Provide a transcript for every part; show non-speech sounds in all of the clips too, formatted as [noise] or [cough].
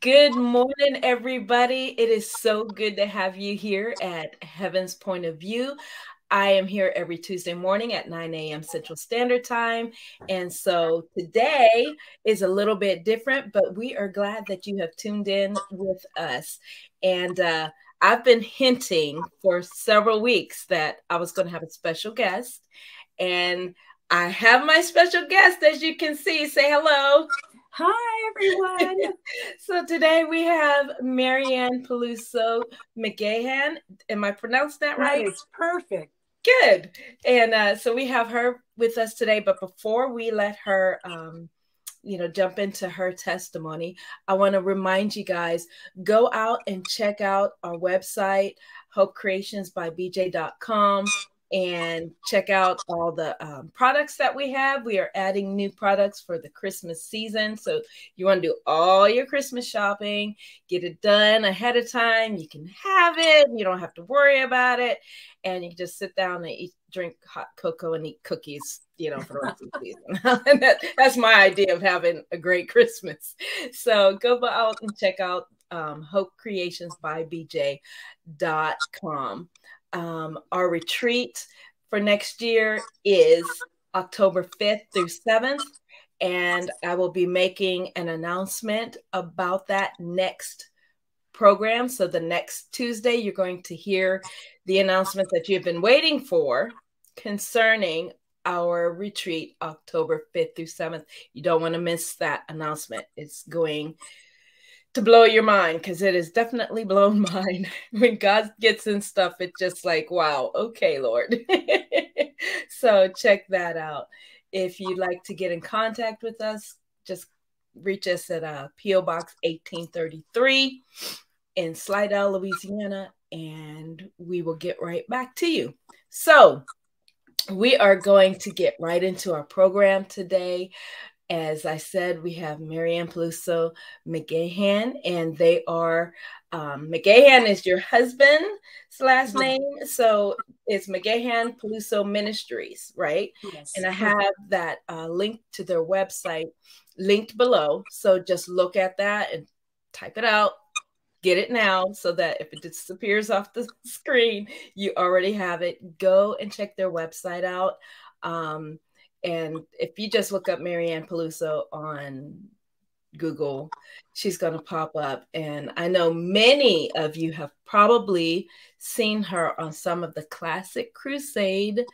Good morning, everybody. It is so good to have you here at Heaven's Point of View. I am here every Tuesday morning at 9 a.m. Central Standard Time. And so today is a little bit different, but we are glad that you have tuned in with us. And uh, I've been hinting for several weeks that I was going to have a special guest. And I have my special guest, as you can see. Say hello. Hi, everyone. [laughs] so today we have Mary Ann Peluso McGahan. Am I pronounced that right? It's perfect. Good. And uh, so we have her with us today. But before we let her, um, you know, jump into her testimony, I want to remind you guys go out and check out our website, hopecreationsbybj.com and check out all the um, products that we have. We are adding new products for the Christmas season. So you want to do all your Christmas shopping, get it done ahead of time. You can have it. You don't have to worry about it. And you can just sit down and eat, drink hot cocoa and eat cookies, you know, for the rest of the season. [laughs] and that, that's my idea of having a great Christmas. So go out and check out um, hopecreationsbybj.com. Um, our retreat for next year is October 5th through 7th. And I will be making an announcement about that next program. So the next Tuesday, you're going to hear the announcement that you've been waiting for concerning our retreat October 5th through 7th. You don't want to miss that announcement. It's going to blow your mind because it has definitely blown [laughs] mine. when God gets in stuff, it's just like, wow, okay, Lord. [laughs] so check that out. If you'd like to get in contact with us, just reach us at uh, P.O. Box 1833 in Slidell, Louisiana, and we will get right back to you. So, we are going to get right into our program today. As I said, we have Mary Ann Peluso McGahan, and they are um, McGahan is your husband's last name, so it's McGahan Peluso Ministries, right? Yes. And I have that uh, link to their website linked below. So just look at that and type it out, get it now, so that if it disappears off the screen, you already have it. Go and check their website out. Um, and if you just look up Mary Ann Peluso on Google, she's going to pop up. And I know many of you have probably seen her on some of the classic crusade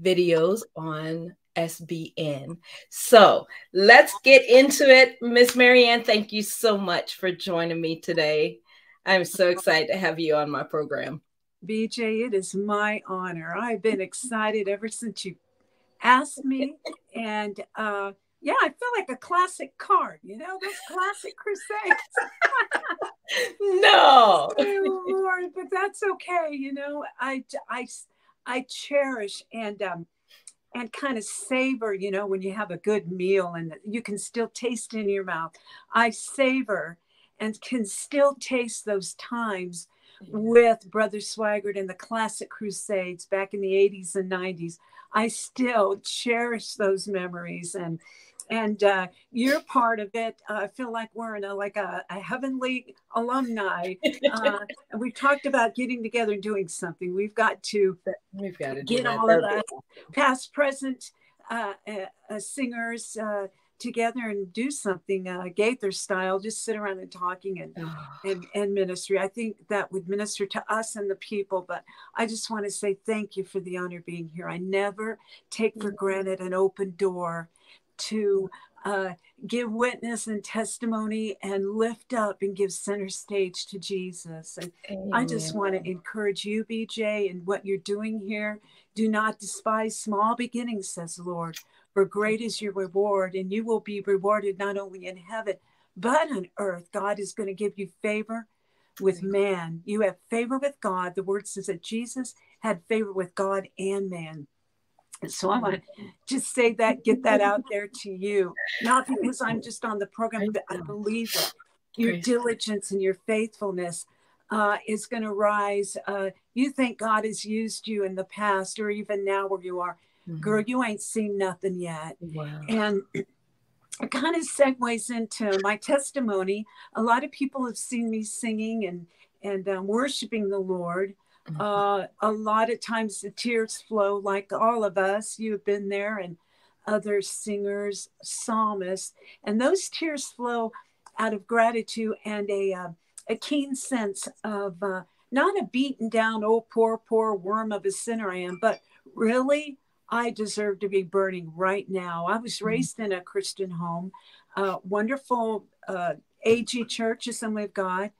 videos on SBN. So let's get into it. Miss Mary Ann, thank you so much for joining me today. I'm so excited to have you on my program. BJ, it is my honor. I've been excited ever since you asked me. And uh, yeah, I feel like a classic card, you know, those classic crusades. [laughs] no. [laughs] oh, Lord, but that's okay. You know, I, I, I cherish and, um, and kind of savor, you know, when you have a good meal and you can still taste in your mouth. I savor and can still taste those times with Brother Swaggart and the classic crusades back in the 80s and 90s I still cherish those memories and and uh, you're part of it. Uh, I feel like we're in a like a, a heavenly alumni. Uh, and we've talked about getting together and doing something. We've got to we've got to get all of us, past, present uh, uh, uh, singers together and do something uh, Gaither style, just sit around and talking and, [sighs] and and ministry. I think that would minister to us and the people. But I just want to say thank you for the honor of being here. I never take for granted an open door to uh, give witness and testimony and lift up and give center stage to Jesus. And Amen. I just want to encourage you, BJ, and what you're doing here. Do not despise small beginnings, says the Lord for great is your reward, and you will be rewarded not only in heaven, but on earth. God is going to give you favor with man. You have favor with God. The word says that Jesus had favor with God and man. So I want to just say that, get that out [laughs] there to you. Not because I'm just on the program, but I believe that your diligence and your faithfulness uh, is going to rise. Uh, you think God has used you in the past or even now where you are. Mm-hmm. Girl, you ain't seen nothing yet. Wow. And it kind of segues into my testimony. A lot of people have seen me singing and and um, worshiping the Lord. Mm-hmm. Uh, a lot of times the tears flow, like all of us. You've been there, and other singers, psalmists, and those tears flow out of gratitude and a uh, a keen sense of uh, not a beaten down, oh poor poor worm of a sinner I am, but really I deserve to be burning right now. I was mm-hmm. raised in a Christian home, uh, wonderful uh, AG Church, Assembly of God,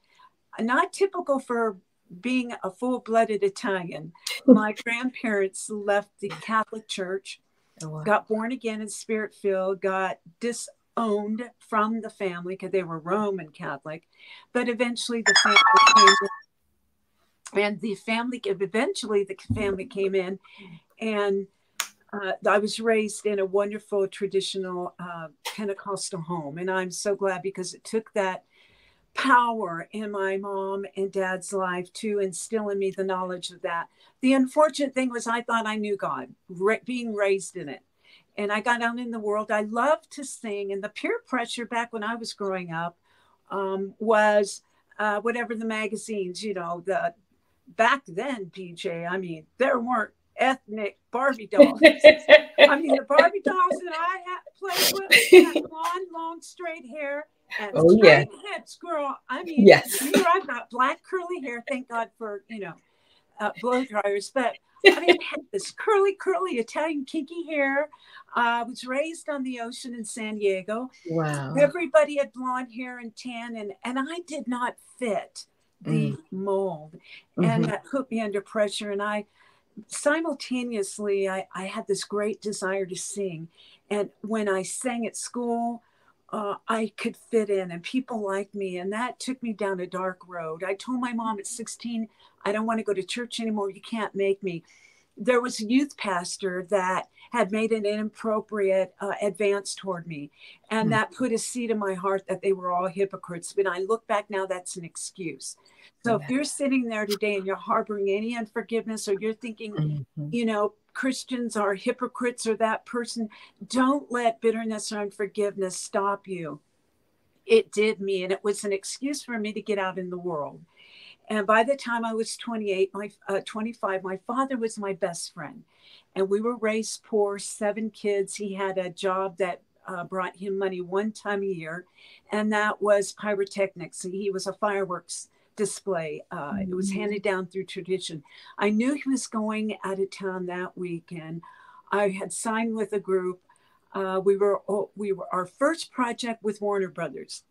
not typical for being a full blooded Italian. My [laughs] grandparents left the Catholic Church, oh, wow. got born again in spirit filled, got disowned from the family because they were Roman Catholic, but eventually the family came and the family eventually the family came in and uh, I was raised in a wonderful traditional uh, Pentecostal home, and I'm so glad because it took that power in my mom and dad's life to instill in me the knowledge of that. The unfortunate thing was, I thought I knew God, being raised in it. And I got out in the world. I loved to sing, and the peer pressure back when I was growing up um, was uh, whatever the magazines, you know, the back then, BJ. I mean, there weren't ethnic Barbie dolls. I mean, the Barbie dolls that I had played with had long, long, straight hair and oh, straight yeah. hips, girl. I mean, yes. here I've got black curly hair. Thank God for you know uh, blow dryers, but. I mean, had this curly, curly Italian kinky hair. I uh, was raised on the ocean in San Diego. Wow. Everybody had blonde hair and tan, and, and I did not fit the mm. mold. And mm-hmm. that put me under pressure. And I simultaneously, I, I had this great desire to sing. And when I sang at school, uh, I could fit in and people liked me. And that took me down a dark road. I told my mom at 16, I don't want to go to church anymore. You can't make me. There was a youth pastor that had made an inappropriate uh, advance toward me. And mm that put a seed in my heart that they were all hypocrites. But I look back now, that's an excuse. So if you're sitting there today and you're harboring any unforgiveness or you're thinking, mm-hmm. you know, Christians are hypocrites or that person, don't let bitterness or unforgiveness stop you. It did me, and it was an excuse for me to get out in the world. And by the time I was 28, my uh, 25, my father was my best friend, and we were raised poor, seven kids. He had a job that uh, brought him money one time a year, and that was pyrotechnics. He was a fireworks display. Uh, mm-hmm. It was mm-hmm. handed down through tradition. I knew he was going out of town that weekend. I had signed with a group. Uh, we were we were our first project with Warner Brothers.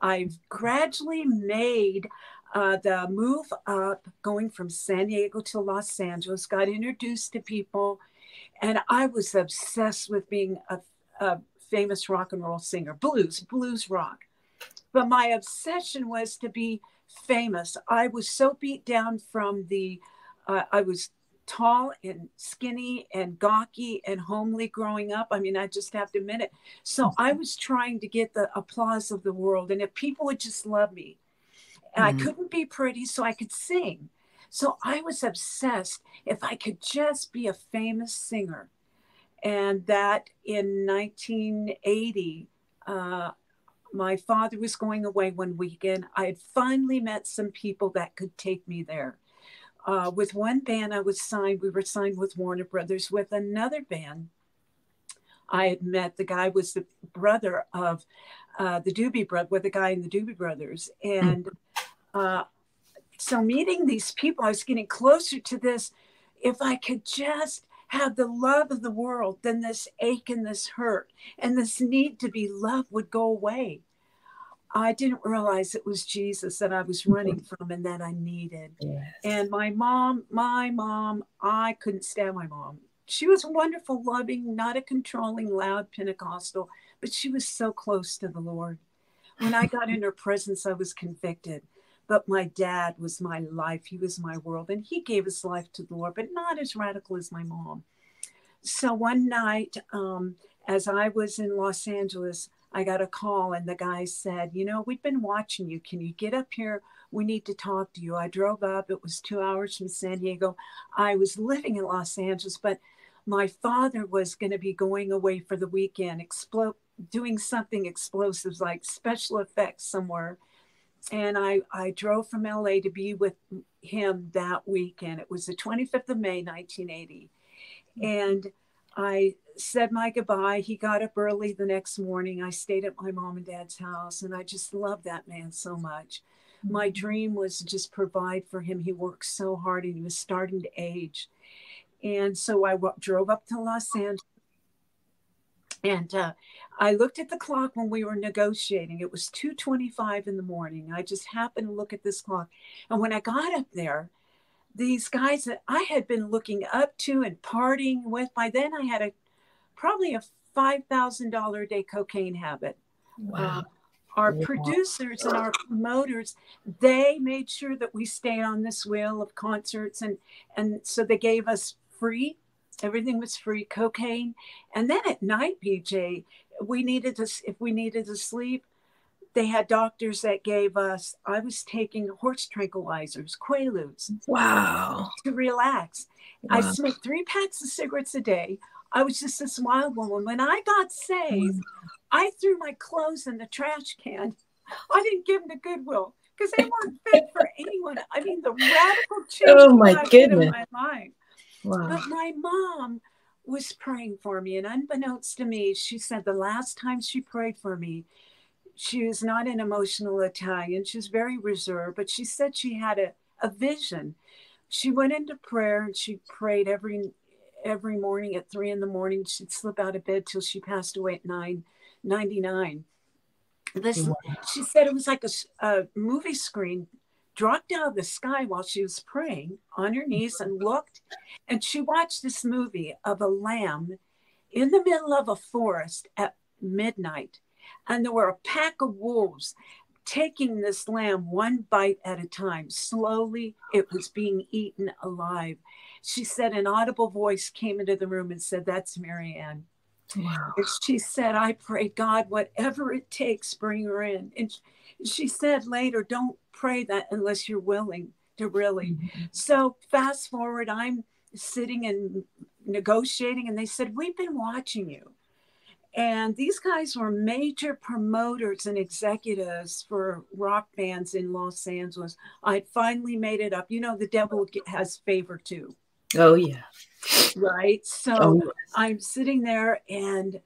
I've gradually made uh, the move up, going from San Diego to Los Angeles. Got introduced to people, and I was obsessed with being a, a famous rock and roll singer, blues, blues rock. But my obsession was to be famous. I was so beat down from the, uh, I was tall and skinny and gawky and homely growing up. I mean, I just have to admit it. So I was trying to get the applause of the world. And if people would just love me, and mm-hmm. I couldn't be pretty, so I could sing. So I was obsessed if I could just be a famous singer. And that in 1980, uh, my father was going away one weekend. I had finally met some people that could take me there. Uh, with one band, I was signed. We were signed with Warner Brothers. With another band, I had met the guy was the brother of uh, the Doobie Brothers, with the guy in the Doobie Brothers, and uh, so meeting these people, I was getting closer to this. If I could just have the love of the world, then this ache and this hurt and this need to be loved would go away. I didn't realize it was Jesus that I was running from and that I needed. Yes. And my mom, my mom, I couldn't stand my mom. She was wonderful, loving, not a controlling, loud Pentecostal, but she was so close to the Lord. When I got in her presence, I was convicted. But my dad was my life. He was my world. And he gave his life to the Lord, but not as radical as my mom. So one night, um, as I was in Los Angeles, I got a call and the guy said, You know, we've been watching you. Can you get up here? We need to talk to you. I drove up. It was two hours from San Diego. I was living in Los Angeles, but my father was going to be going away for the weekend, explo- doing something explosive like special effects somewhere. And I, I drove from LA to be with him that weekend. It was the 25th of May, 1980. And I said my goodbye. He got up early the next morning. I stayed at my mom and dad's house, and I just loved that man so much. My mm-hmm. dream was to just provide for him. He worked so hard and he was starting to age. And so I w- drove up to Los Angeles. And uh, I looked at the clock when we were negotiating. It was 2:25 in the morning. I just happened to look at this clock. And when I got up there, these guys that I had been looking up to and partying with, by then I had a probably a $5,000 a day cocaine habit. Wow. Uh, our wow. producers and our promoters, they made sure that we stay on this wheel of concerts. And, and so they gave us free, everything was free cocaine. And then at night, BJ, we needed to, if we needed to sleep, they had doctors that gave us i was taking horse tranquilizers quaaludes wow. to relax. Wow. i smoked three packs of cigarettes a day. I was just this wild woman. When i got saved i threw my clothes in the trash can. I didn't give them to goodwill because they weren't fit for anyone. I mean the radical change oh my goodness. my life wow. but my mom was praying for me and unbeknownst to me she said the last time she prayed for me she was not an emotional Italian. She was very reserved, but she said she had a, a vision. She went into prayer and she prayed every every morning at three in the morning. She'd slip out of bed till she passed away at nine ninety nine. This wow. she said it was like a, a movie screen dropped out of the sky while she was praying on her knees and looked, and she watched this movie of a lamb in the middle of a forest at midnight and there were a pack of wolves taking this lamb one bite at a time. Slowly, it was being eaten alive. She said an audible voice came into the room and said, That's Mary Ann. Wow. She said, I pray, God, whatever it takes, bring her in. And she said later, Don't pray that unless you're willing to really. Mm-hmm. So, fast forward, I'm sitting and negotiating, and they said, We've been watching you. And these guys were major promoters and executives for rock bands in Los Angeles. I'd finally made it up. You know, the devil has favor too. Oh, yeah. Right. So oh. I'm sitting there and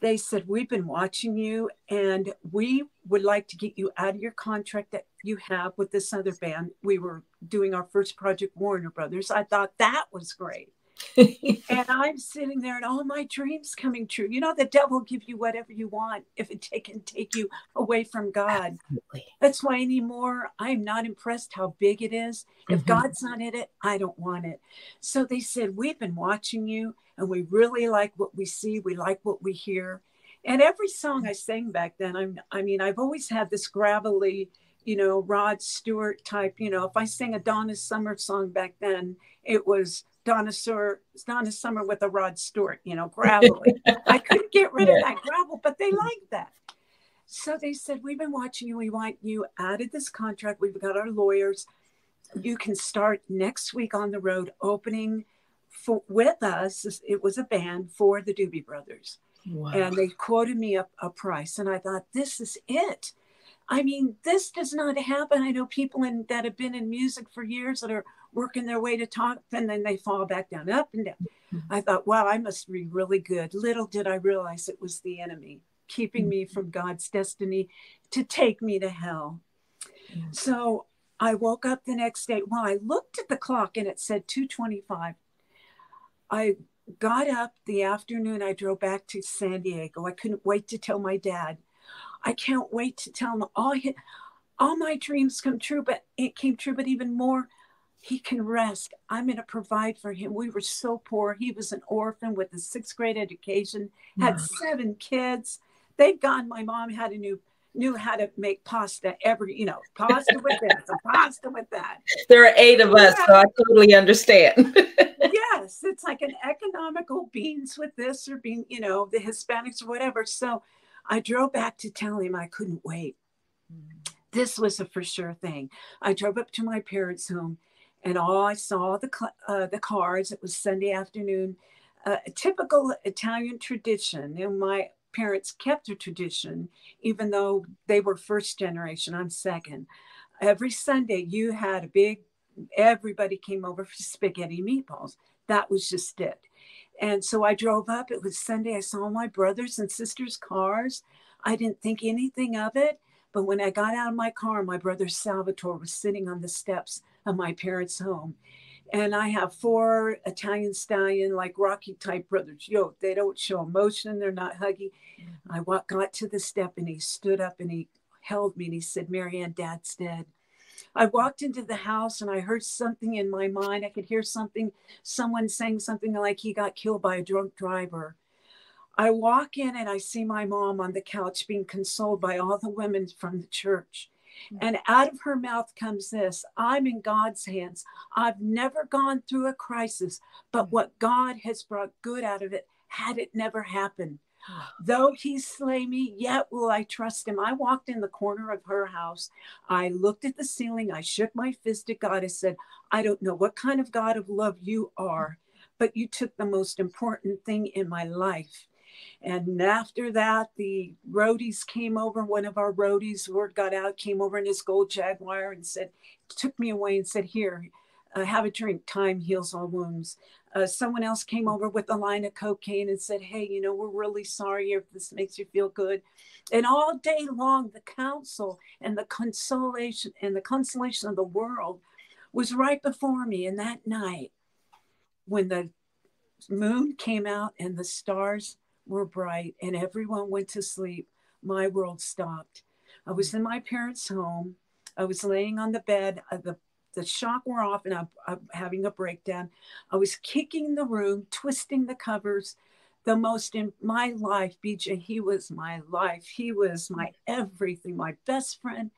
they said, We've been watching you and we would like to get you out of your contract that you have with this other band. We were doing our first project, Warner Brothers. I thought that was great. And [laughs] I'm sitting there and all my dreams coming true. You know, the devil give you whatever you want if it can take you away from God. Absolutely. That's why anymore I'm not impressed how big it is. If mm-hmm. God's not in it, I don't want it. So they said, We've been watching you and we really like what we see. We like what we hear. And every song I sang back then, I'm I mean, I've always had this gravelly, you know, Rod Stewart type, you know, if I sang a Donna Summer song back then, it was Donna, Sur, Donna Summer with a Rod Stewart, you know, gravelly. I couldn't get rid [laughs] yeah. of that gravel, but they liked that. So they said, We've been watching you. We want you out of this contract. We've got our lawyers. You can start next week on the road opening for, with us. It was a band for the Doobie Brothers. Wow. And they quoted me a, a price. And I thought, This is it. I mean, this does not happen. I know people in, that have been in music for years that are working their way to top and then they fall back down, up and down. Mm-hmm. I thought, wow, I must be really good. Little did I realize it was the enemy keeping mm-hmm. me from God's destiny to take me to hell. Mm-hmm. So I woke up the next day. Well, I looked at the clock and it said 225. I got up the afternoon. I drove back to San Diego. I couldn't wait to tell my dad. I can't wait to tell him all, all my dreams come true, but it came true, but even more he can rest. I'm going to provide for him. We were so poor. He was an orphan with a sixth grade education, had seven kids. Thank God my mom had a new knew how to make pasta every, you know, pasta with this pasta with that. There are eight of us, so I totally understand. [laughs] yes, it's like an economical beans with this or being, you know, the Hispanics or whatever. So I drove back to tell him I couldn't wait. Mm. This was a for sure thing. I drove up to my parents' home and all I saw the uh, the cars. It was Sunday afternoon, uh, a typical Italian tradition. And my parents kept a tradition, even though they were first generation. I'm second. Every Sunday, you had a big, everybody came over for spaghetti meatballs. That was just it. And so I drove up. It was Sunday. I saw my brothers and sisters' cars. I didn't think anything of it. But when I got out of my car, my brother Salvatore was sitting on the steps of my parents' home. And I have four Italian stallion, like Rocky type brothers. Yo, they don't show emotion. They're not huggy. Mm-hmm. I got to the step and he stood up and he held me and he said, Mary Ann, dad's dead. I walked into the house and I heard something in my mind. I could hear something, someone saying something like he got killed by a drunk driver. I walk in and I see my mom on the couch being consoled by all the women from the church. Mm. And out of her mouth comes this I'm in God's hands. I've never gone through a crisis, but mm. what God has brought good out of it had it never happened. Though he slay me, yet will I trust him. I walked in the corner of her house. I looked at the ceiling. I shook my fist at God. I said, I don't know what kind of God of love you are, but you took the most important thing in my life. And after that, the roadies came over. One of our roadies, word got out, came over in his gold Jaguar and said, took me away and said, Here, uh, have a drink. Time heals all wounds. Uh, someone else came over with a line of cocaine and said, Hey, you know, we're really sorry if this makes you feel good. And all day long, the counsel and the consolation and the consolation of the world was right before me. And that night, when the moon came out and the stars were bright and everyone went to sleep, my world stopped. I was in my parents' home. I was laying on the bed. Uh, the the shock wore off and I'm, I'm having a breakdown. I was kicking the room, twisting the covers. The most in my life, BJ, he was my life. He was my everything, my best friend.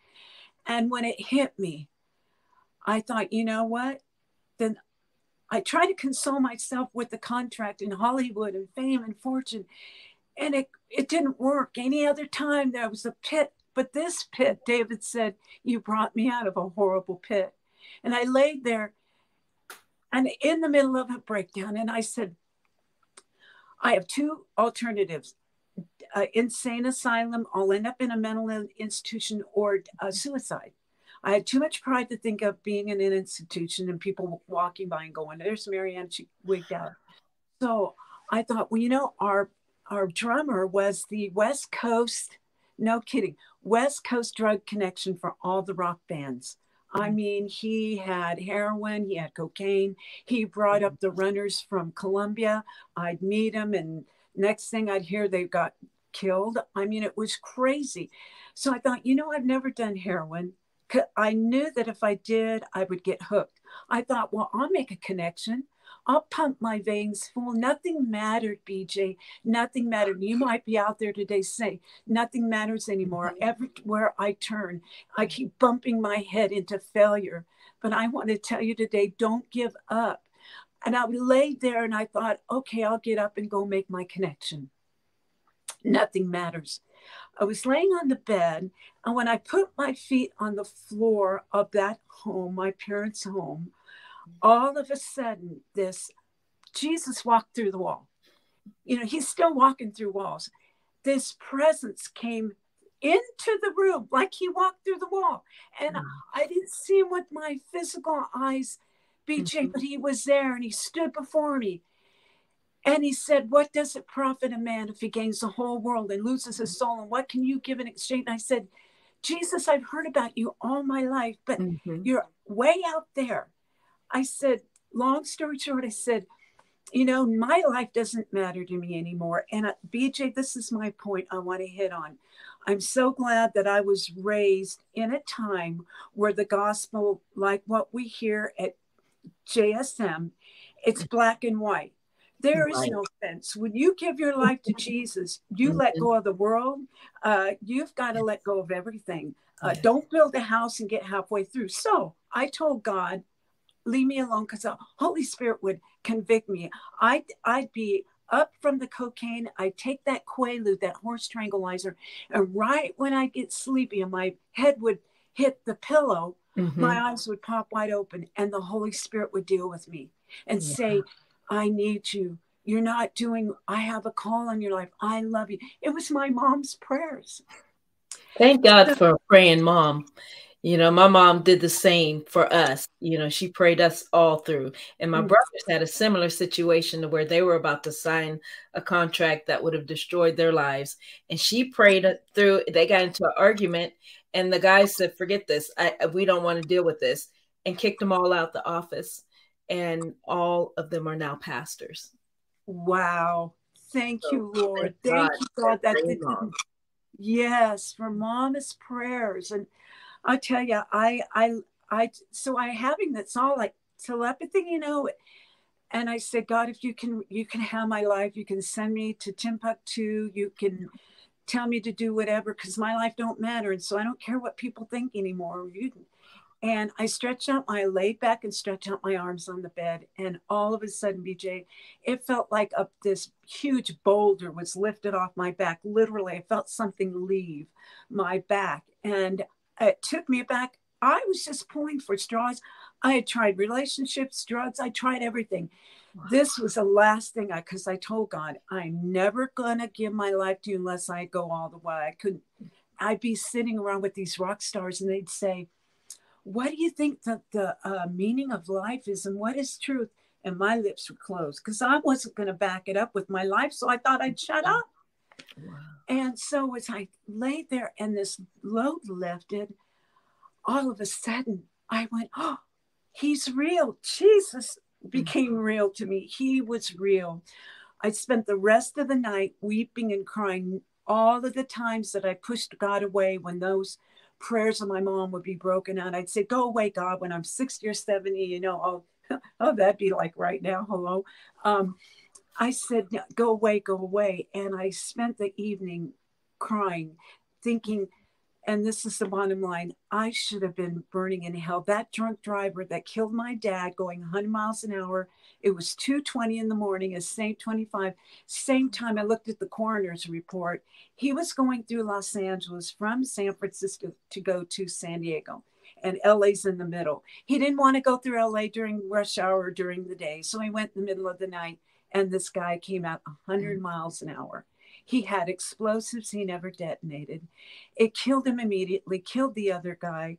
And when it hit me, I thought, you know what? Then I try to console myself with the contract in Hollywood and fame and fortune. And it, it didn't work. Any other time there was a pit, but this pit, David said, you brought me out of a horrible pit. And I laid there and in the middle of a breakdown, and I said, I have two alternatives uh, insane asylum, I'll end up in a mental institution, or uh, suicide. I had too much pride to think of being in an institution and people walking by and going, There's Mary Ann, she wigged out. So I thought, well, you know, our our drummer was the West Coast, no kidding, West Coast drug connection for all the rock bands. I mm-hmm. mean, he had heroin, he had cocaine. He brought up the runners from Colombia. I'd meet him, and next thing I'd hear they got killed. I mean, it was crazy. So I thought, you know, I've never done heroin. I knew that if I did, I would get hooked. I thought, well, I'll make a connection. I'll pump my veins full. Nothing mattered, BJ. Nothing mattered. You might be out there today saying, nothing matters anymore. Mm-hmm. Everywhere I turn, I keep bumping my head into failure. But I want to tell you today, don't give up. And I laid there and I thought, okay, I'll get up and go make my connection. Nothing matters. I was laying on the bed, and when I put my feet on the floor of that home, my parents' home, all of a sudden this Jesus walked through the wall. You know, he's still walking through walls. This presence came into the room like he walked through the wall. And mm. I didn't see him with my physical eyes, BJ, mm-hmm. but he was there and he stood before me. And he said, What does it profit a man if he gains the whole world and loses his soul? And what can you give in exchange? And I said, Jesus, I've heard about you all my life, but mm-hmm. you're way out there. I said, long story short, I said, you know, my life doesn't matter to me anymore. And uh, BJ, this is my point I want to hit on. I'm so glad that I was raised in a time where the gospel, like what we hear at JSM, it's black and white. There is no fence. When you give your life to Jesus, you let go of the world. Uh, you've got to let go of everything. Uh, don't build a house and get halfway through. So I told God, leave me alone because the Holy Spirit would convict me. I'd, I'd be up from the cocaine. I'd take that Quaalude, that horse tranquilizer, and right when I get sleepy and my head would hit the pillow, mm-hmm. my eyes would pop wide open and the Holy Spirit would deal with me and yeah. say, I need you You're not doing, I have a call on your life. I love you. It was my mom's prayers. Thank God for praying mom. You know, my mom did the same for us. You know, she prayed us all through. And my mm-hmm. brothers had a similar situation to where they were about to sign a contract that would have destroyed their lives. And she prayed through, they got into an argument, and the guy said, Forget this. I, we don't want to deal with this, and kicked them all out the office. And all of them are now pastors. Wow. Thank so, you, Lord. Thank, God. you, God. That yes, for mama's prayers. And I tell you, I, I, I, so I having that's all like telepathy, you know, and I said, God, if you can, you can have my life. You can send me to Timbuktu. You can tell me to do whatever because my life don't matter, and so I don't care what people think anymore. You can, and I stretched out my, I laid back and stretched out my arms on the bed. And all of a sudden, BJ, it felt like a, this huge boulder was lifted off my back. Literally, I felt something leave my back. And it took me back. I was just pulling for straws. I had tried relationships, drugs, I tried everything. Wow. This was the last thing I, because I told God, I'm never going to give my life to you unless I go all the way. I couldn't, I'd be sitting around with these rock stars and they'd say, What do you think that the uh, meaning of life is and what is truth? And my lips were closed because I wasn't going to back it up with my life. So I thought I'd shut up. Wow. And so as I lay there and this load lifted, all of a sudden I went, oh, he's real. Jesus became mm-hmm. real to me. He was real. I spent the rest of the night weeping and crying all of the times that I pushed God away when those prayers of my mom would be broken out. I'd say, Go away, God, when I'm 60 or 70, you know, oh, oh that'd be like right now. Hello. Um, I said, go away, go away. And I spent the evening crying, thinking, and this is the bottom line I should have been burning in hell. That drunk driver that killed my dad going 100 miles an hour, it was 2.20 in the morning, as same 25. Same time I looked at the coroner's report. He was going through Los Angeles from San Francisco to go to San Diego and LA's in the middle. He didn't want to go through LA during rush hour during the day. So he went in the middle of the night and this guy came out 100 mm. miles an hour. He had explosives he never detonated. It killed him immediately, killed the other guy.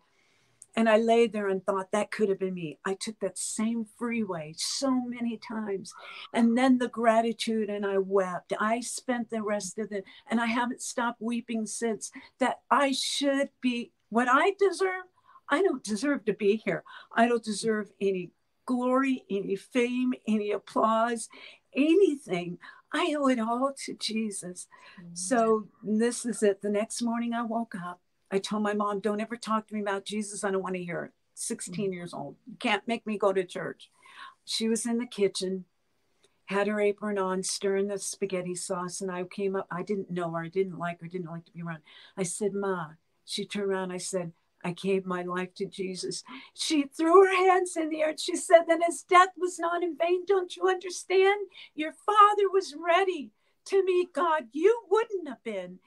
And I lay there and thought that could have been me. I took that same freeway so many times. And then the gratitude, and I wept. I spent the rest of the, and I haven't stopped weeping since that I should be what I deserve. I don't deserve to be here. I don't deserve any glory, any fame, any applause, anything. I owe it all to Jesus. Mm-hmm. So this is it. The next morning I woke up. I told my mom, don't ever talk to me about Jesus. I don't want to hear it. 16 mm-hmm. years old. You can't make me go to church. She was in the kitchen, had her apron on, stirring the spaghetti sauce. And I came up. I didn't know her. I didn't like her. Didn't like to be around. I said, Ma. She turned around. I said, I gave my life to Jesus. She threw her hands in the air and she said, Then his death was not in vain. Don't you understand? Your father was ready to meet God. You wouldn't have been.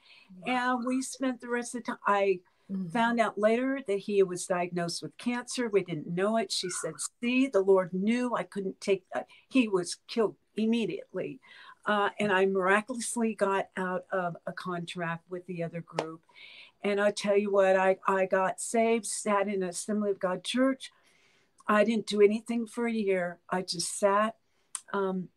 And we spent the rest of the time. I mm-hmm. found out later that he was diagnosed with cancer. We didn't know it. She said, See, the Lord knew I couldn't take that. He was killed immediately. Uh, and I miraculously got out of a contract with the other group. And I tell you what, I, I got saved, sat in a Assembly of God church. I didn't do anything for a year. I just sat. Um,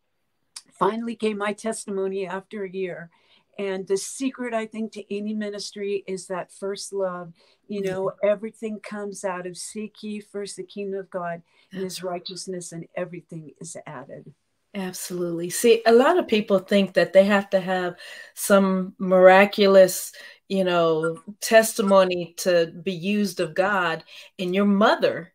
finally gave my testimony after a year. And the secret, I think, to any ministry is that first love. You know, everything comes out of seek ye first the kingdom of God and his righteousness, and everything is added. Absolutely. See, a lot of people think that they have to have some miraculous, you know, testimony to be used of God. And your mother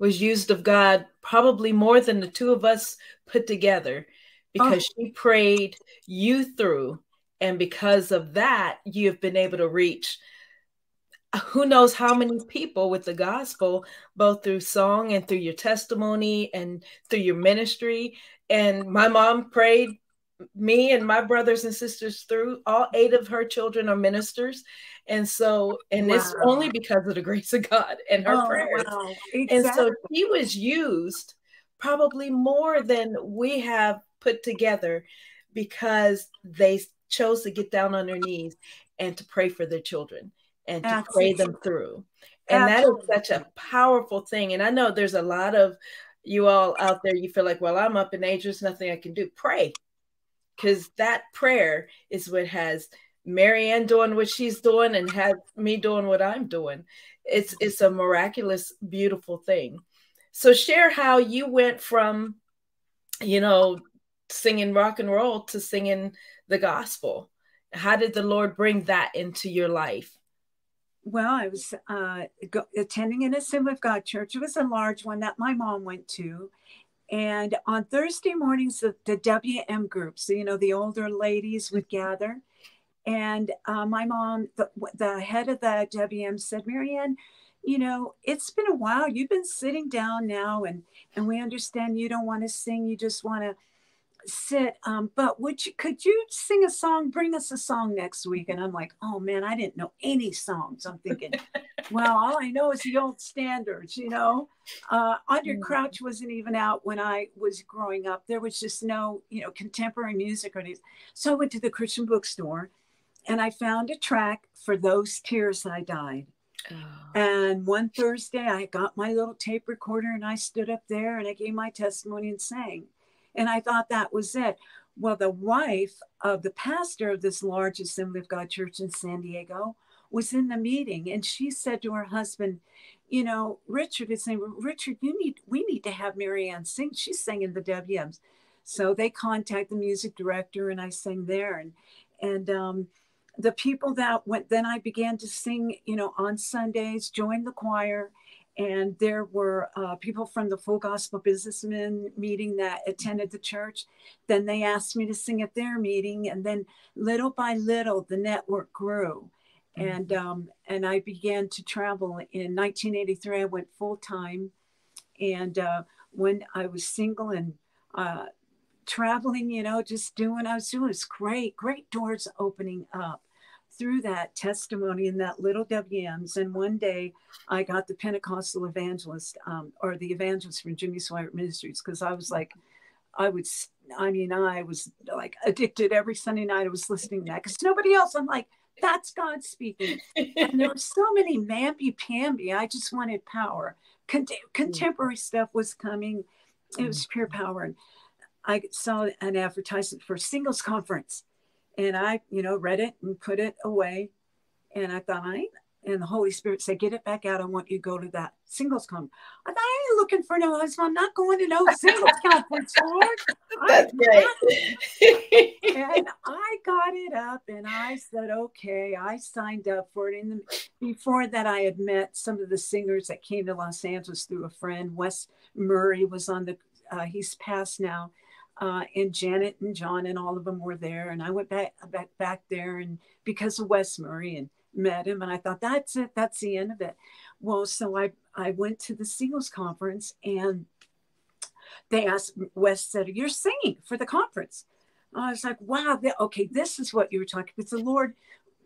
was used of God probably more than the two of us put together oh. because oh. she prayed you through. And because of that, you have been able to reach who knows how many people with the gospel, both through song and through your testimony and through your ministry. And my mom prayed me and my brothers and sisters through. All eight of her children are ministers. And so, and wow. it's only because of the grace of God and her oh, prayers. Wow. Exactly. And so he was used probably more than we have put together because they chose to get down on their knees and to pray for their children and to Absolutely. pray them through. And Absolutely. that is such a powerful thing. And I know there's a lot of you all out there, you feel like, well, I'm up in age, there's nothing I can do. Pray. Because that prayer is what has Mary Ann doing what she's doing and have me doing what I'm doing. It's it's a miraculous, beautiful thing. So share how you went from, you know, singing rock and roll to singing the gospel. How did the Lord bring that into your life? Well, I was uh, go- attending an Assembly of God church. It was a large one that my mom went to. And on Thursday mornings, the, the WM groups, so, you know, the older ladies would gather. And uh, my mom, the, the head of the WM, said, Mary Ann, you know, it's been a while. You've been sitting down now, and and we understand you don't want to sing. You just want to sit um, but would you could you sing a song bring us a song next week and i'm like oh man i didn't know any songs i'm thinking [laughs] well all i know is the old standards you know uh, Andraé mm. crouch wasn't even out when i was growing up there was just no you know contemporary music or anything so i went to the christian bookstore and i found a track for those tears i died Oh. And one Thursday, I got my little tape recorder and I stood up there and I gave my testimony and sang. And I thought that was it. Well, the wife of the pastor of this large Assembly of God church in San Diego was in the meeting and she said to her husband, you know, Richard is saying, Richard, you need, we need to have Mary Ann sing. She's singing the WMs. So they contact the music director and I sang there. And, and, um, the people that went, then I began to sing, you know, on Sundays, joined the choir and there were uh, people from the full gospel businessmen meeting that attended the church. Then they asked me to sing at their meeting and then little by little the network grew. Mm-hmm. and um, and i began to travel. In 1983 i went full-time. And uh, when i was single and uh, traveling you know just doing what i was doing it was great great doors opening up through that testimony in that little WMs. And one day I got the Pentecostal evangelist um, or the evangelist from Jimmy Swaggart Ministries because I was like, I would, I mean, I was like addicted every Sunday night. I was listening to that because nobody else, I'm like, that's God speaking. and there were so many mamby pamby. I just wanted power. Cont- contemporary stuff was coming. It was pure power. And I saw an advertisement for singles conference and I, you know, read it and put it away. And I thought, I and the Holy Spirit said, Get it back out. I want you to go to that singles conference. I thought, I ain't looking for no husband. I'm not going to no [laughs] singles conference, Lord. That's great. and I got it up and I said, Okay, I signed up for it. And before that, I had met some of the singers that came to Los Angeles through a friend. Wes Murray was on the, uh, he's passed now uh, and Janet and John and all of them were there. And I went back, back back there and because of Wes Murray and met him. And I thought, that's it. That's the end of it. Well, so I, I went to the singles conference and they asked, Wes said, you're singing for the conference. I was like, wow, okay, this is what you were talking about. The Lord,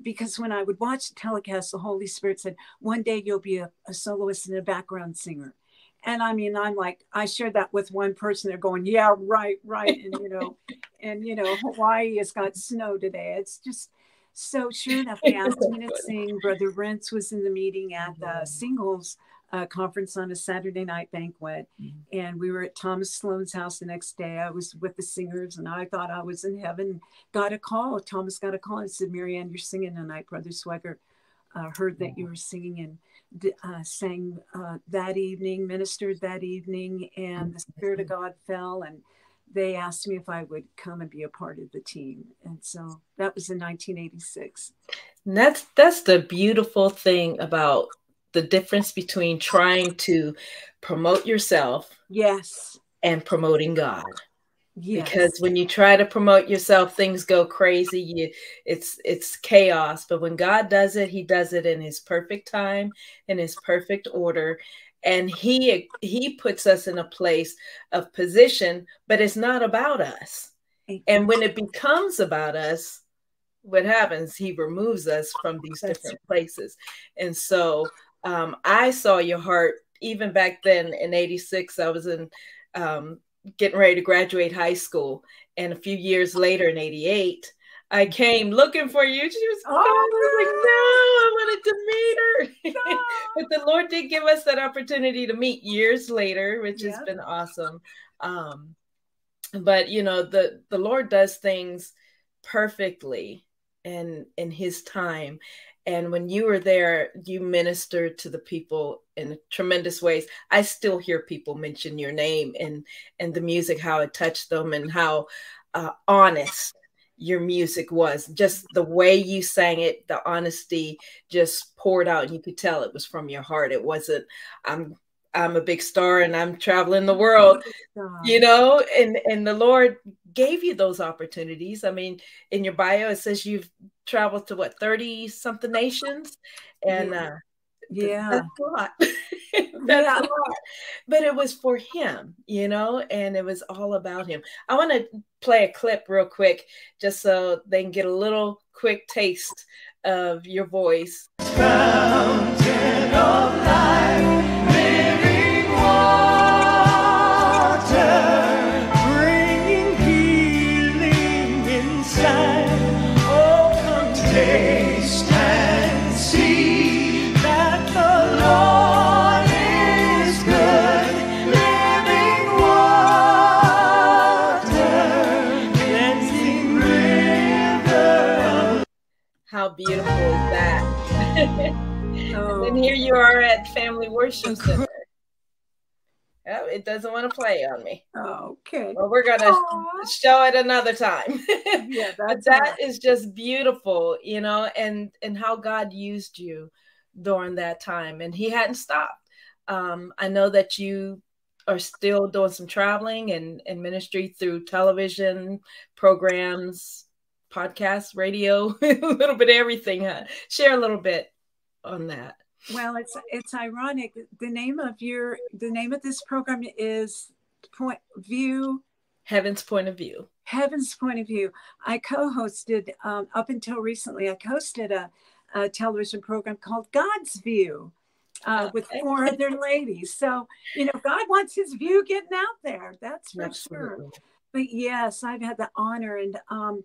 because when I would watch the telecast, the Holy Spirit said, one day you'll be a, a soloist and a background singer. And I mean, I'm like, I shared that with one person. They're going, yeah, right, right. And, you know, and, you know, Hawaii has got snow today. It's just so sure enough, they asked me to sing. Brother Rents was in the meeting at the singles uh, conference on a Saturday night banquet. Mm-hmm. And we were at Thomas Sloan's house the next day. I was with the singers and I thought I was in heaven. Got a call. Thomas got a call and said, Mary Ann, you're singing tonight. Brother Swaggart uh, heard that you were singing and uh, sang uh, that evening, ministered that evening, and the Spirit of God fell, and they asked me if I would come and be a part of the team, and so that was in 1986. And that's that's the beautiful thing about the difference between trying to promote yourself, yes, and promoting God. Yes. Because when you try to promote yourself, things go crazy. You, it's it's chaos. But when God does it, He does it in His perfect time, in His perfect order, and He He puts us in a place of position. But it's not about us. And when it becomes about us, what happens? He removes us from these different places. And so um, I saw your heart even back then in '86. I was in um, getting ready to graduate high school. And a few years later in 88, I came looking for you. She was, oh, I was like, no, I wanted to meet her. but the Lord did give us that opportunity to meet years later, which yep. has been awesome. Um, but you know, the the Lord does things perfectly and in his time. And when you were there, you ministered to the people in tremendous ways. I still hear people mention your name and and the music, how it touched them, and how uh, honest your music was. Just the way you sang it the honesty just poured out and you could tell it was from your heart. It wasn't i'm i'm a big star and i'm traveling the world you know? And and the lord gave you those opportunities. I mean in your bio it says you've traveled to what 30 something nations? And yeah. uh yeah. that's a lot. [laughs] [laughs] That's yeah. a lot. But it was for him you know and it was all about him. I want to play a clip real quick just so they can get a little quick taste of your voice. Fountain of life, beautiful is that? oh. [laughs] And here you are at Family Worship Center. Oh, it doesn't want to play on me. Okay. Well, we're gonna Aww. show it another time. [laughs] yeah, but that is just beautiful, you know, and and how God used you during that time, and He hadn't stopped. Um, I know that you are still doing some traveling and, and ministry through television programs, podcasts, radio, [laughs] a little bit of everything. Huh? Share a little bit on that. Well, it's it's ironic. The name of your the name of this program is Point View. Heaven's Point of View. Heaven's Point of View. I co-hosted um, up until recently. I hosted a, a television program called God's View. Uh, with four other ladies. So, you know, God wants his view getting out there. That's for Absolutely. sure. But yes, I've had the honor and um,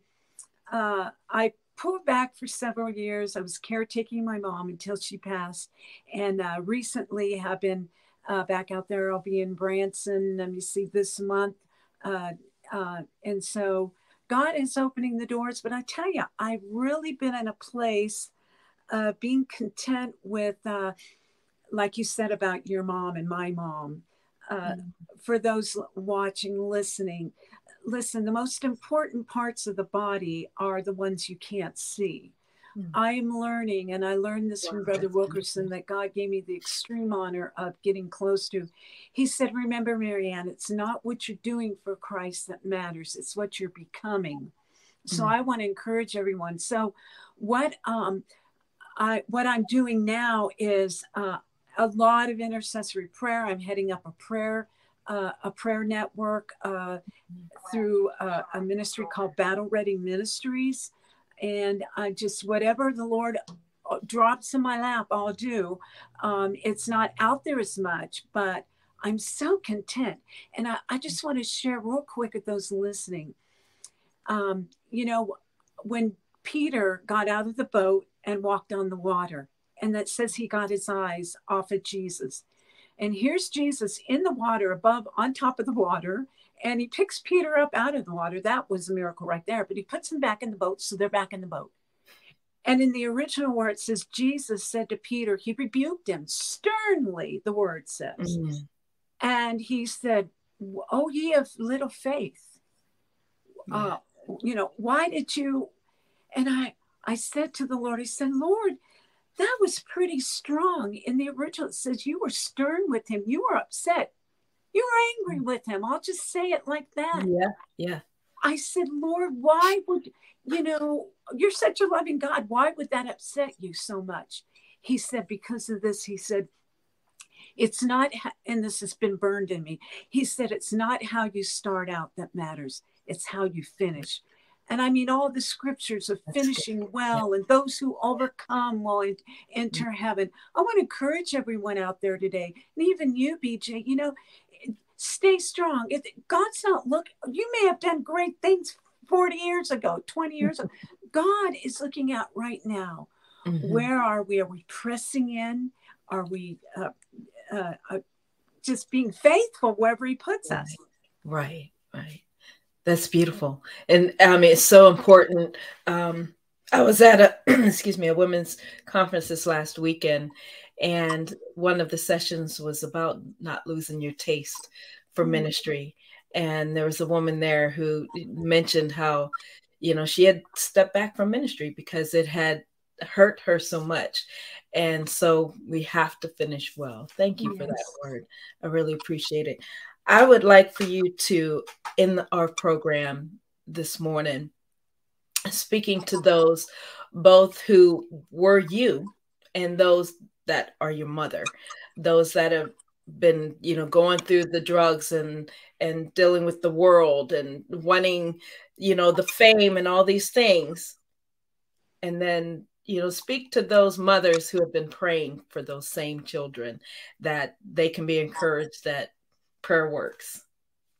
uh, I pulled back for several years. I was caretaking my mom until she passed, and uh, recently have been uh, back out there. I'll be in Branson. Let me see this month, uh, uh, and so God is opening the doors. But I tell you, I've really been in a place of being content with, uh, like you said about your mom and my mom. Mm-hmm. For those watching, listening, listen, the most important parts of the body are the ones you can't see. Mm. I'm learning, and I learned this from Brother Wilkerson, that God gave me the extreme honor of getting close to. He said, Remember, Mary Ann, it's not what you're doing for Christ that matters, it's what you're becoming. So mm. I want to encourage everyone. So, what um, I what I'm doing now is uh, a lot of intercessory prayer. I'm heading up a prayer uh, a prayer network uh, through uh, a ministry called Battle Ready Ministries. And I just, whatever the Lord uh, drops in my lap, I'll do. Um, it's not out there as much, but I'm so content. And I, I just want to share real quick with those listening. Um, you know, when Peter got out of the boat and walked on the water, and that says he got his eyes off of Jesus. And here's Jesus in the water above, on top of the water. And he picks Peter up out of the water. That was a miracle right there. But he puts him back in the boat. So they're back in the boat. And in the original where it says Jesus said to Peter, he rebuked him sternly, the word says. Mm-hmm. And he said, Oh, ye of little faith. Uh, you know, why did you? And I I said to the Lord, I said, Lord, that was pretty strong. In the original, it says you were stern with him. You were upset. You were angry mm. with him. I'll just say it like that. Yeah, yeah. I said, Lord, why would, you know, you're such a loving God. Why would that upset you so much? He said, because of this, he said, it's not, and this has been burned in me. He said, it's not how you start out that matters, it's how you finish. And I mean, all the scriptures of finishing well and those who overcome will enter heaven. I want to encourage everyone out there today, and even you, BJ, you know, Stay strong. If God's not look, you may have done great things 40 years ago, 20 years ago. God is looking at right now. Mm-hmm. Where are we? Are we pressing in? Are we uh, uh, uh, just being faithful wherever He puts right. us? Right, right. That's beautiful, and I mean it's so important. Um, I was at a [clears throat] excuse me a women's conference this last weekend, and one of the sessions was about not losing your taste for mm-hmm. ministry. And there was a woman there who mentioned how, you know, she had stepped back from ministry because it had hurt her so much. And so we have to finish well. Thank you yes. for that word. I really appreciate it. I would like for you to, in our program this morning, speaking to those both who were you and those that are your mother, those that have been, you know, going through the drugs and and dealing with the world and wanting, you know, the fame and all these things. And then, you know, speak to those mothers who have been praying for those same children that they can be encouraged that prayer works.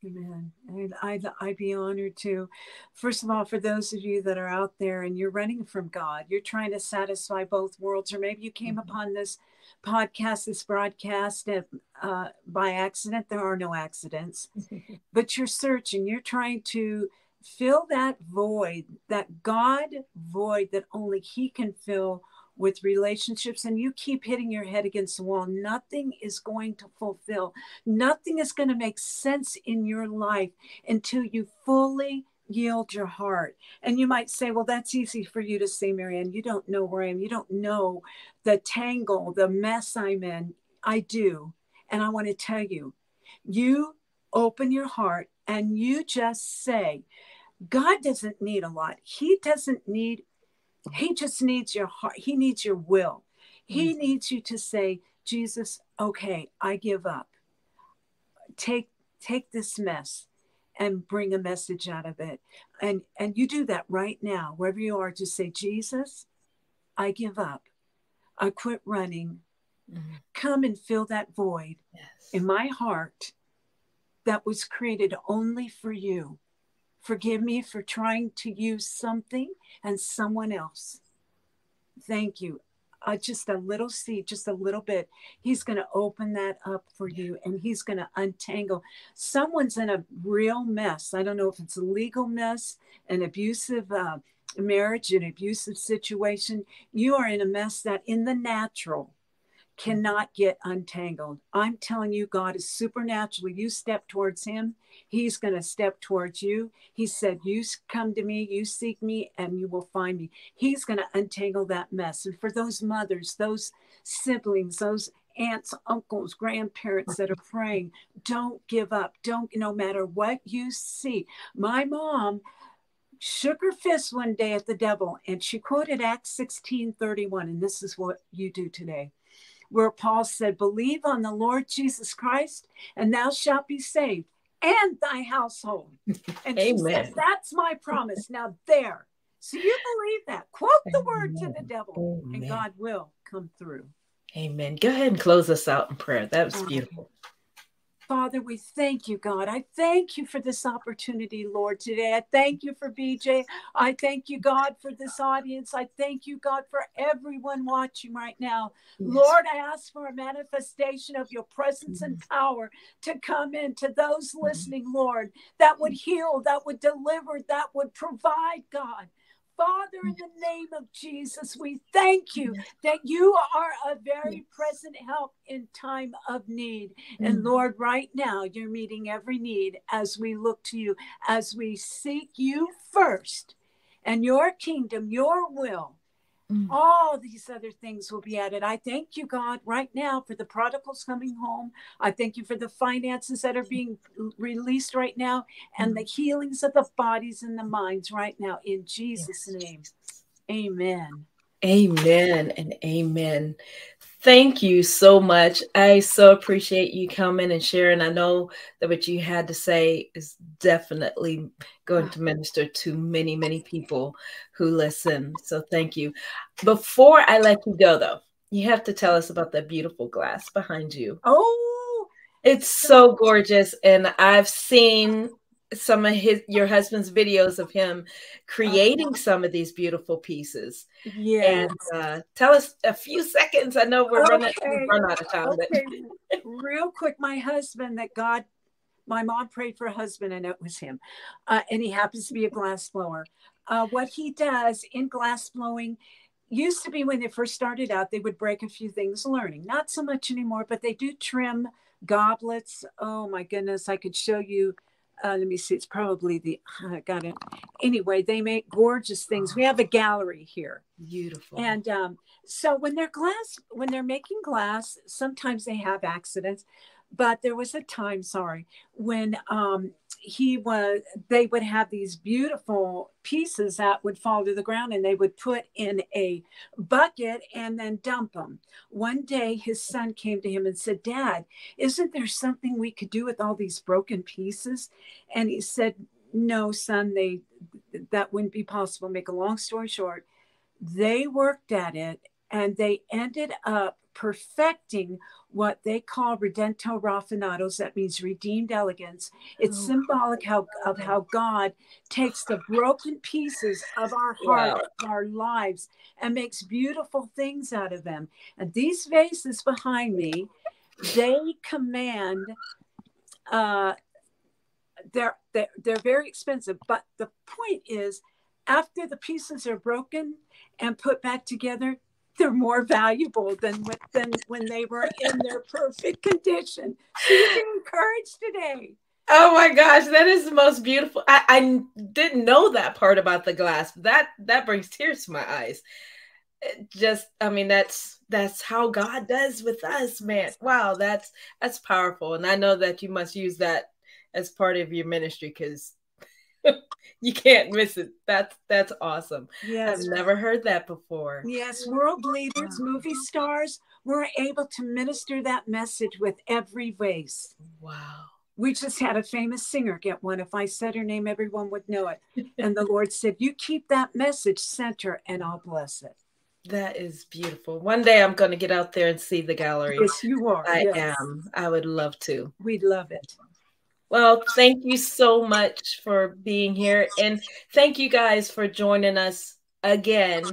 Amen. And I'd, I'd be honored to, first of all, for those of you that are out there and you're running from God, you're trying to satisfy both worlds, or maybe you came mm-hmm. upon this podcast, this broadcast uh, by accident. There are no accidents, [laughs] but you're searching, you're trying to fill that void, that God void that only He can fill with relationships and you keep hitting your head against the wall, nothing is going to fulfill. Nothing is going to make sense in your life until you fully yield your heart. And you might say, well, that's easy for you to say, Mary Ann. You don't know where I am. You don't know the tangle, the mess I'm in. I do. And I want to tell you, you open your heart and you just say, God doesn't need a lot. He doesn't need he just needs your heart. He needs your will. He mm-hmm. needs you to say, Jesus, okay, I give up. Take take this mess and bring a message out of it. And and you do that right now, wherever you are, just say, Jesus, I give up. I quit running. Mm-hmm. Come and fill that void yes. in my heart that was created only for you. Forgive me for trying to use something and someone else. Thank you. Uh, just a little seed, just a little bit. He's going to open that up for you and he's going to untangle. Someone's in a real mess. I don't know if it's a legal mess, an abusive uh, marriage, an abusive situation. You are in a mess that in the natural, Mm-hmm. cannot get untangled. I'm telling you, God is supernatural. You step towards Him, He's going to step towards you. He said, You come to me, you seek me, and you will find me. He's going to untangle that mess. And for those mothers, those siblings, those aunts, uncles, grandparents that are praying, don't give up. Don't, no matter what you see. My mom shook her fist one day at the devil and she quoted Acts 16 31. And this is what you do today where Paul said, Believe on the Lord Jesus Christ, and thou shalt be saved, and thy household. [laughs] And she said, That's my promise. Now, there. So you believe that. Quote the word to the devil, Amen. and God will come through. Amen. Go ahead and close us out in prayer. That was um, beautiful. Father, we thank you, God. I thank you for this opportunity, Lord, today. I thank you for BJ. I thank you, God, for this audience. I thank you, God, for everyone watching right now. Yes. Lord, I ask for a manifestation of your presence and mm-hmm. power to come into those mm-hmm. listening, Lord, that would heal, that would deliver, that would provide, God. Father, in the name of Jesus, we thank you that you are a very present help in time of need. And mm. Lord, right now, you're meeting every need as we look to you, as we seek you first and your kingdom, your will Mm. All these other things will be added. I thank you, God, right now for the prodigals coming home. I thank you for the finances that are being released right now and the mm. healings of the bodies and the minds right now in Jesus' yes. name. Amen. Amen and amen. Thank you so much. I so appreciate you coming and sharing. I know that what you had to say is definitely going to minister to many, many people who listen. So thank you. Before I let you go, though, you have to tell us about that beautiful glass behind you. Oh, It's so gorgeous. And I've seen some of his your husband's videos of him creating some of these beautiful pieces. Yeah. And uh, tell us a few seconds. I know we're okay. running run out of time. Okay. Real quick, my husband that God, my mom prayed for a husband, and it was him, uh, and he happens to be a glass blower. Uh, what he does in glass blowing used to be when they first started out, they would break a few things learning. Not so much anymore, but they do trim goblets. Oh my goodness, I could show you uh, let me see, it's probably the, I got it. Anyway, they make gorgeous things. We have a gallery here. Beautiful. And um, so when they're glass, when they're making glass, sometimes they have accidents. But there was a time, sorry, when um, he was they would have these beautiful pieces that would fall to the ground and they would put in a bucket and then dump them one day his son came to him and said dad isn't there something we could do with all these broken pieces? And he said no son they that wouldn't be possible. Make a long story short they worked at it and they ended up perfecting what they call redento raffinados that means redeemed elegance. It's oh, symbolic how, of how god takes the broken pieces of our heart our lives and makes beautiful things out of them. And these vases behind me they command uh they're, they're they're very expensive. But the point is after the pieces are broken and put back together they're more valuable than when, than when they were in their perfect condition. So you be encouraged today. Oh my gosh, that is the most beautiful. I, I didn't know that part about the glass. That that brings tears to my eyes. It just, I mean, that's that's how God does with us, man. Wow, that's that's powerful, and I know that you must use that as part of your ministry because [laughs] you can't miss it. That's that's awesome. Yes. I've never heard that before. Yes, world leaders, movie stars were able to minister that message with every voice. Wow. We just had a famous singer get one. If I said her name, everyone would know it. [laughs] and the Lord said, You keep that message center and I'll bless it. That is beautiful. One day I'm going to get out there and see the gallery. Yes, you are. I yes. am. I would love to. We'd love it. Well, thank you so much for being here. And thank you guys for joining us again.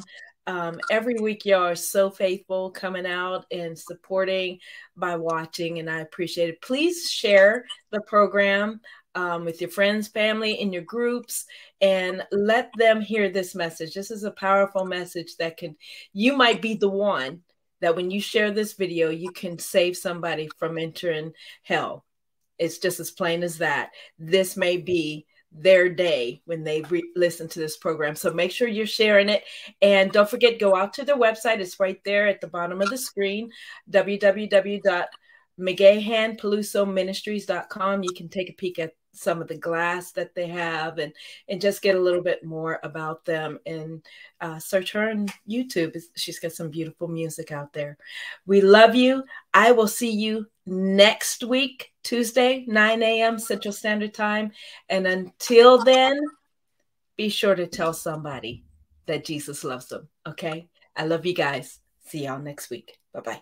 Um, every week, y'all are so faithful coming out and supporting by watching, and I appreciate it. Please share the program um, with your friends, family, in your groups, and let them hear this message. This is a powerful message that can, you might be the one that when you share this video, you can save somebody from entering hell it's just as plain as that. This may be their day when they re- listen to this program. So make sure you're sharing it. And don't forget, go out to their website. It's right there at the bottom of the screen www.mcgahanpelusoministries.com. You can take a peek at some of the glass that they have and and just get a little bit more about them and uh, search her on youtube she's got some beautiful music out there we love you i will see you next week tuesday 9 a.m central standard time. And until then be sure to tell somebody that jesus loves them. Okay? I love you guys. See y'all next week. Bye bye